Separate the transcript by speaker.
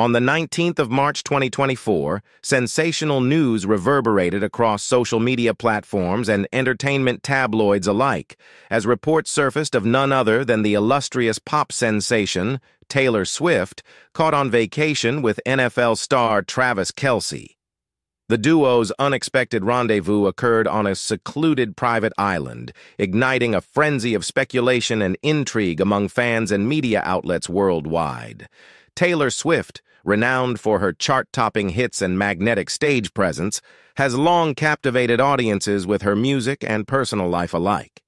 Speaker 1: On the 19th of March 2024, sensational news reverberated across social media platforms and entertainment tabloids alike, as reports surfaced of none other than the illustrious pop sensation, Taylor Swift, caught on vacation with NFL star Travis Kelce. The duo's unexpected rendezvous occurred on a secluded private island, igniting a frenzy of speculation and intrigue among fans and media outlets worldwide. Taylor Swift, renowned for her chart-topping hits and magnetic stage presence, has long captivated audiences with her music and personal life alike.